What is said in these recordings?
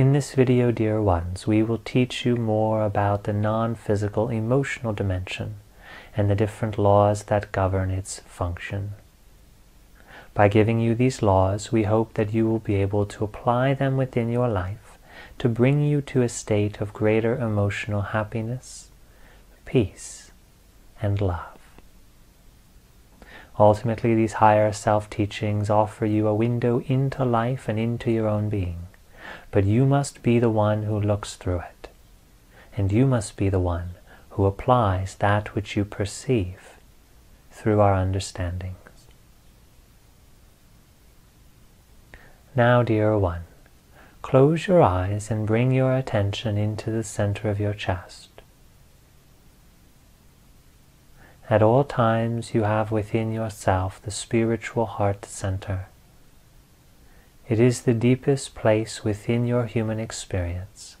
In this video, dear ones, we will teach you more about the non-physical emotional dimension and the different laws that govern its function. By giving you these laws, we hope that you will be able to apply them within your life to bring you to a state of greater emotional happiness, peace, and love. Ultimately, these higher self-teachings offer you a window into life and into your own being but you must be the one who looks through it. And you must be the one who applies that which you perceive through our understandings. Now, dear one, close your eyes and bring your attention into the center of your chest. At all times you have within yourself the spiritual heart center it is the deepest place within your human experience,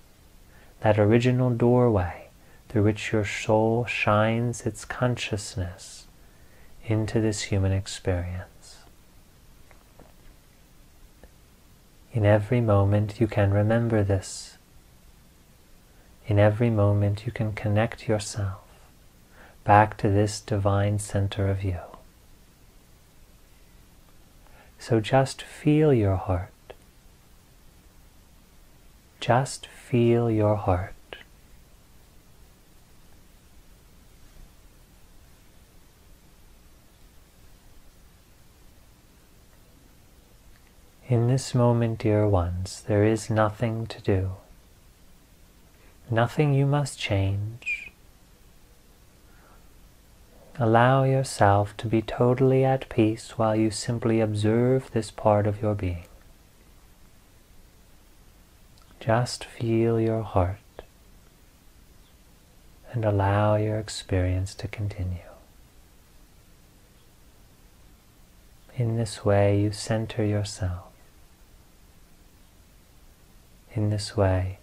that original doorway through which your soul shines its consciousness into this human experience. In every moment you can remember this. In every moment you can connect yourself back to this divine center of you. So just feel your heart. Just feel your heart. In this moment, dear ones, there is nothing to do. Nothing you must change Allow yourself to be totally at peace while you simply observe this part of your being. Just feel your heart and allow your experience to continue. In this way, you center yourself. In this way,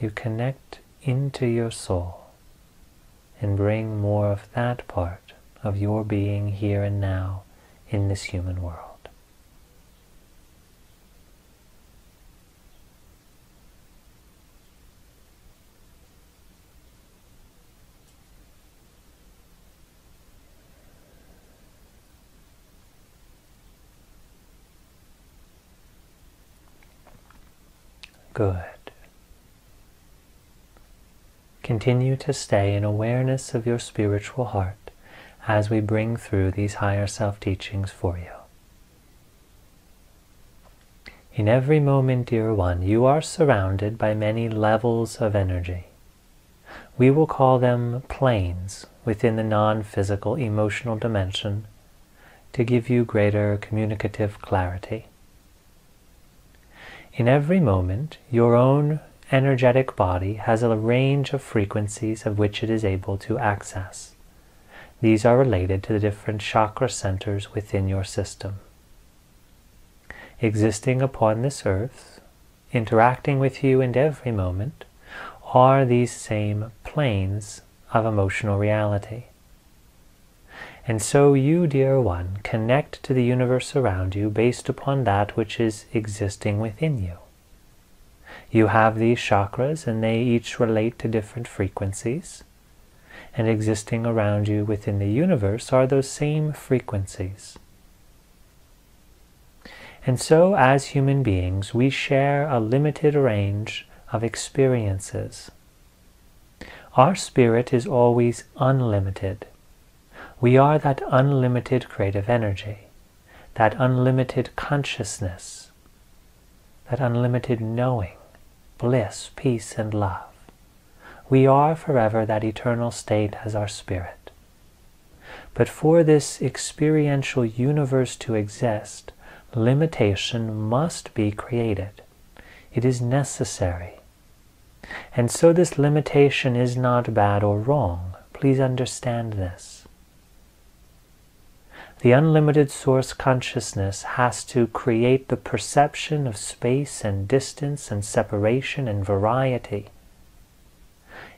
you connect into your soul and bring more of that part of your being here and now in this human world. Good. Continue to stay in awareness of your spiritual heart as we bring through these higher self-teachings for you. In every moment, dear one, you are surrounded by many levels of energy. We will call them planes within the non-physical emotional dimension to give you greater communicative clarity. In every moment, your own energetic body has a range of frequencies of which it is able to access. These are related to the different chakra centers within your system. Existing upon this earth, interacting with you in every moment, are these same planes of emotional reality. And so you, dear one, connect to the universe around you based upon that which is existing within you. You have these chakras and they each relate to different frequencies. And existing around you within the universe are those same frequencies. And so as human beings, we share a limited range of experiences. Our spirit is always unlimited. We are that unlimited creative energy, that unlimited consciousness, that unlimited knowing bliss, peace, and love. We are forever that eternal state as our spirit. But for this experiential universe to exist, limitation must be created. It is necessary. And so this limitation is not bad or wrong. Please understand this. The unlimited source consciousness has to create the perception of space and distance and separation and variety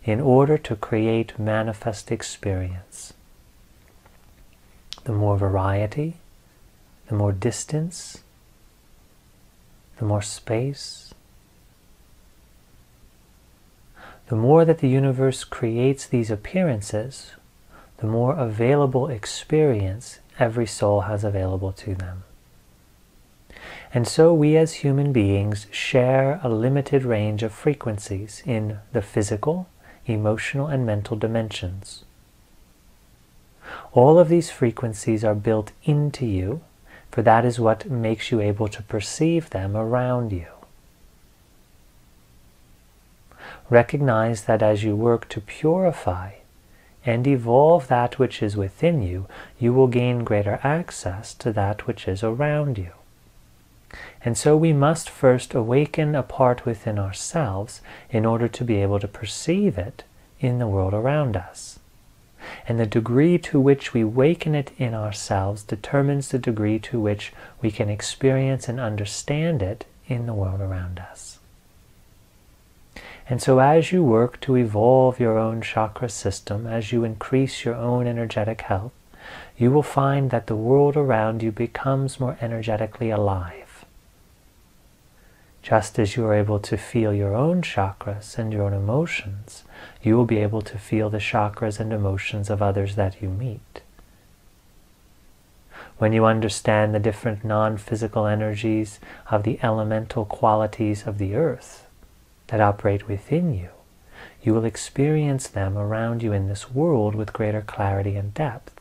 in order to create manifest experience. The more variety, the more distance, the more space, the more that the universe creates these appearances, the more available experience every soul has available to them. And so we as human beings share a limited range of frequencies in the physical, emotional, and mental dimensions. All of these frequencies are built into you, for that is what makes you able to perceive them around you. Recognize that as you work to purify and evolve that which is within you, you will gain greater access to that which is around you. And so we must first awaken a part within ourselves in order to be able to perceive it in the world around us. And the degree to which we waken it in ourselves determines the degree to which we can experience and understand it in the world around us. And so as you work to evolve your own chakra system, as you increase your own energetic health, you will find that the world around you becomes more energetically alive. Just as you are able to feel your own chakras and your own emotions, you will be able to feel the chakras and emotions of others that you meet. When you understand the different non-physical energies of the elemental qualities of the earth that operate within you, you will experience them around you in this world with greater clarity and depth.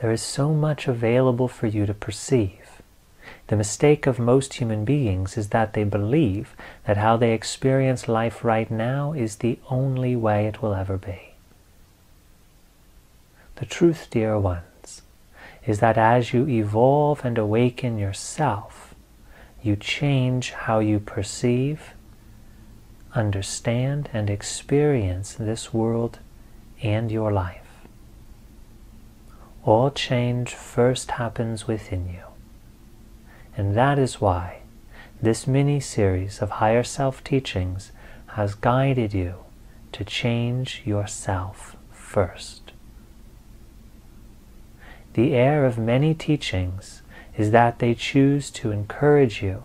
There is so much available for you to perceive. The mistake of most human beings is that they believe that how they experience life right now is the only way it will ever be. The truth, dear ones, is that as you evolve and awaken yourself, you change how you perceive, understand, and experience this world and your life. All change first happens within you. And that is why this mini series of higher self teachings has guided you to change yourself first. The air of many teachings is that they choose to encourage you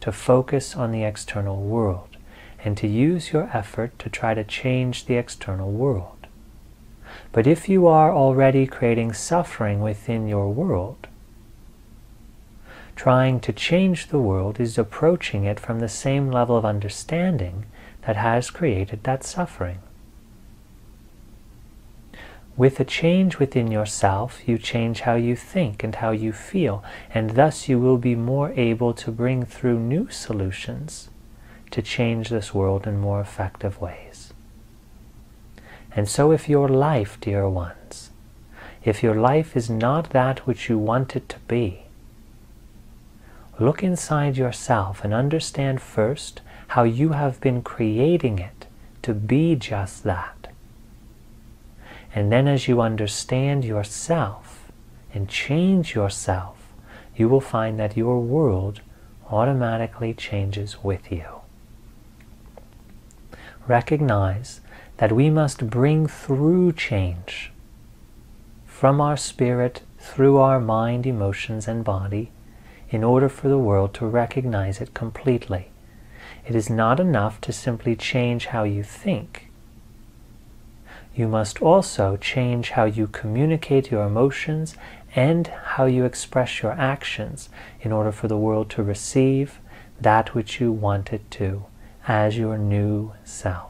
to focus on the external world and to use your effort to try to change the external world. But if you are already creating suffering within your world, trying to change the world is approaching it from the same level of understanding that has created that suffering. With a change within yourself, you change how you think and how you feel, and thus you will be more able to bring through new solutions to change this world in more effective ways. And so if your life, dear ones, if your life is not that which you want it to be, Look inside yourself and understand first how you have been creating it to be just that. And then as you understand yourself and change yourself, you will find that your world automatically changes with you. Recognize that we must bring through change from our spirit through our mind, emotions, and body in order for the world to recognize it completely. It is not enough to simply change how you think. You must also change how you communicate your emotions and how you express your actions in order for the world to receive that which you want it to as your new self.